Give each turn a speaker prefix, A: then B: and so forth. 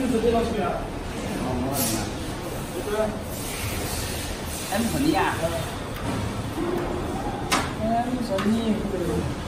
A: 你是这个去啊？哦，对呀，哎，你说你啊？
B: 哎，你